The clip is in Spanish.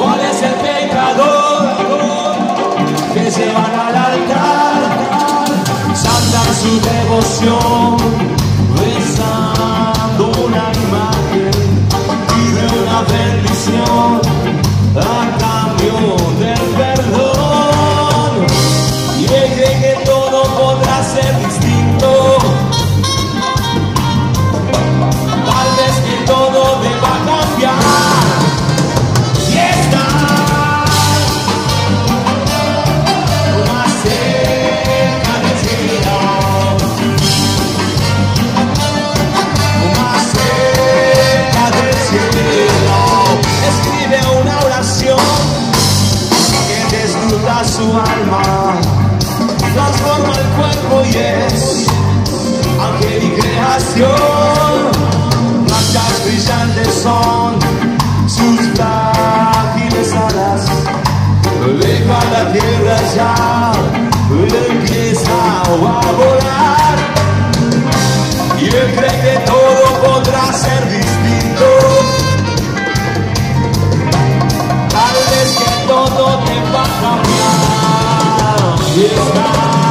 ¿Cuál es el pecador que se van al altar? Saltan su devoción rezando un animal. su alma, transforma el cuerpo y es ángel y creación. Blancas brillantes son sus frágiles alas, deja la tierra ya, empieza a volar. Y él cree que todo podrá ser distinto. Tal vez que todo te va a cambiar. You're